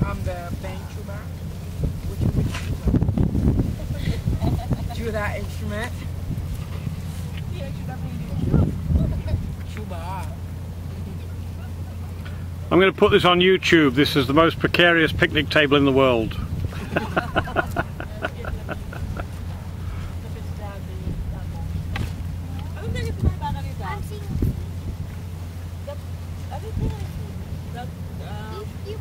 I'm the bank tuba. Which which tuba? Judah instrument. I'm going to put this on YouTube. This is the most precarious picnic table in the world. Yeah,